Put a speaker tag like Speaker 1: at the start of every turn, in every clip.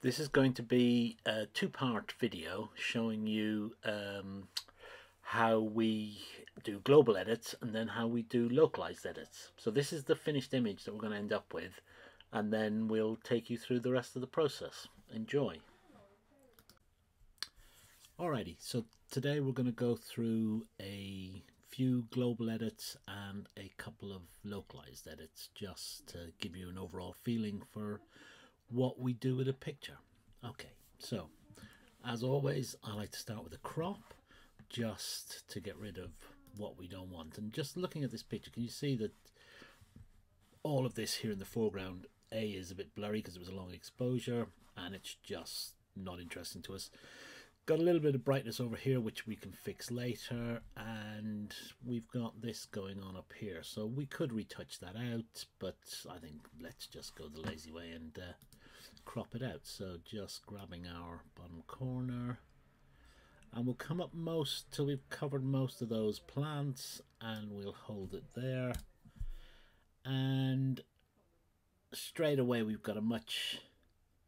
Speaker 1: This is going to be a two-part video showing you um, how we do global edits and then how we do localized edits. So this is the finished image that we're going to end up with and then we'll take you through the rest of the process. Enjoy. Alrighty, so today we're going to go through a few global edits and a couple of localized edits just to give you an overall feeling for what we do with a picture. Okay, so as always, I like to start with a crop just to get rid of what we don't want. And just looking at this picture, can you see that all of this here in the foreground, A is a bit blurry because it was a long exposure and it's just not interesting to us. Got a little bit of brightness over here, which we can fix later. And we've got this going on up here. So we could retouch that out, but I think let's just go the lazy way and uh, crop it out. So just grabbing our bottom corner. And we'll come up most till we've covered most of those plants and we'll hold it there. And straight away we've got a much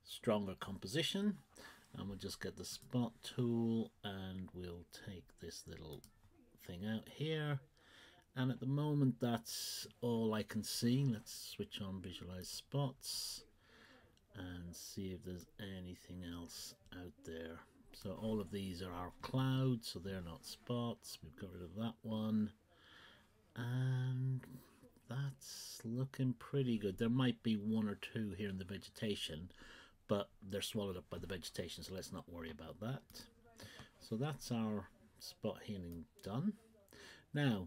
Speaker 1: stronger composition. And we'll just get the spot tool and we'll take this little thing out here. And at the moment that's all I can see. Let's switch on visualize spots and see if there's anything else out there. So all of these are our clouds, so they're not spots. We've got rid of that one. And that's looking pretty good. There might be one or two here in the vegetation, but they're swallowed up by the vegetation, so let's not worry about that. So that's our spot healing done. Now,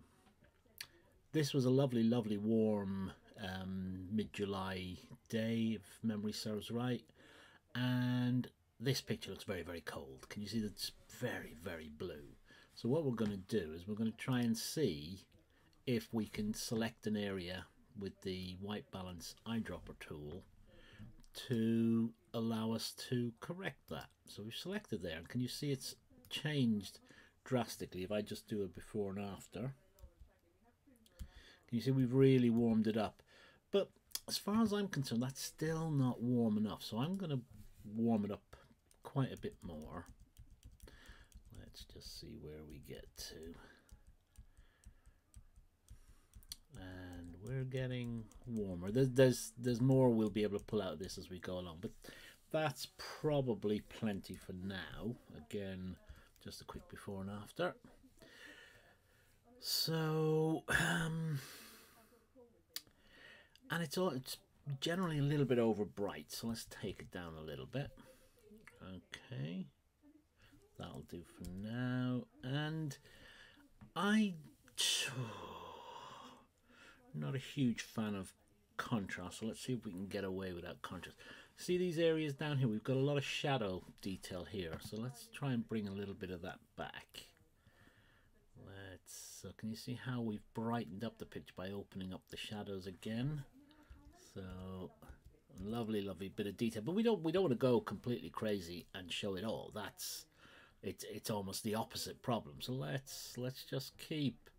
Speaker 1: this was a lovely, lovely warm um, mid-July day, if memory serves right. And this picture looks very, very cold. Can you see that it's very, very blue? So what we're going to do is we're going to try and see if we can select an area with the white balance eyedropper tool to allow us to correct that. So we've selected there can you see it's changed drastically if I just do a before and after. Can you see we've really warmed it up? But as far as I'm concerned, that's still not warm enough. So I'm going to warm it up quite a bit more. Let's just see where we get to. And we're getting warmer. There's, there's, there's more we'll be able to pull out of this as we go along. But that's probably plenty for now. Again, just a quick before and after. So, um, and it's all it's generally a little bit over bright so let's take it down a little bit. Okay. That'll do for now. And I not a huge fan of contrast so let's see if we can get away without contrast. See these areas down here? We've got a lot of shadow detail here so let's try and bring a little bit of that back. Let's so can you see how we've brightened up the picture by opening up the shadows again so lovely, lovely bit of detail. But we don't we don't want to go completely crazy and show it all. That's it's it's almost the opposite problem. So let's let's just keep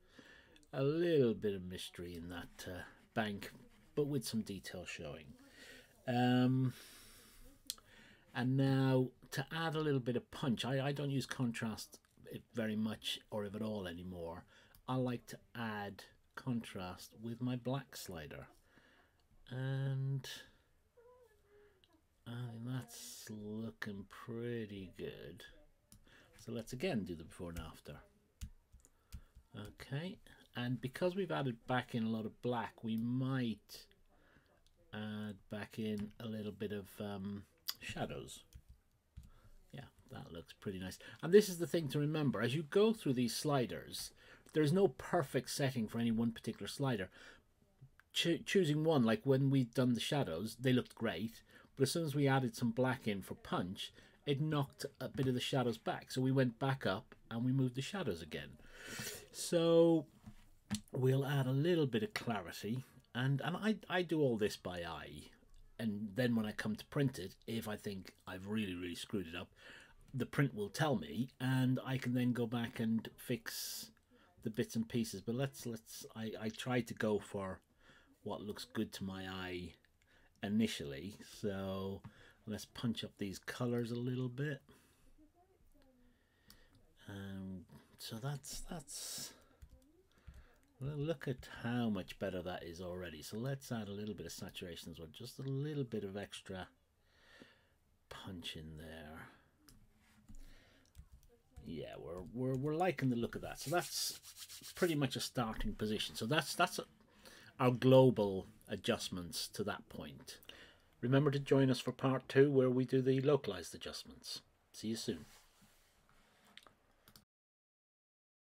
Speaker 1: a little bit of mystery in that uh, bank, but with some detail showing. Um, and now to add a little bit of punch, I, I don't use contrast very much or if at all anymore. I like to add contrast with my black slider and I think that's looking pretty good. So let's again do the before and after. Okay, and because we've added back in a lot of black, we might add back in a little bit of um, shadows. Yeah, that looks pretty nice. And this is the thing to remember, as you go through these sliders, there's no perfect setting for any one particular slider cho choosing one, like when we'd done the shadows, they looked great. But as soon as we added some black in for punch, it knocked a bit of the shadows back. So we went back up and we moved the shadows again. So we'll add a little bit of clarity. And, and I, I do all this by eye. And then when I come to print it, if I think I've really, really screwed it up, the print will tell me and I can then go back and fix the bits and pieces. But let's, let's, I, I try to go for what looks good to my eye initially. So Let's punch up these colors a little bit. Um, so that's that's look at how much better that is already. So let's add a little bit of saturation as well, just a little bit of extra punch in there. Yeah, we're we're we're liking the look of that. So that's pretty much a starting position. So that's that's our global adjustments to that point. Remember to join us for part two where we do the localized adjustments. See you soon.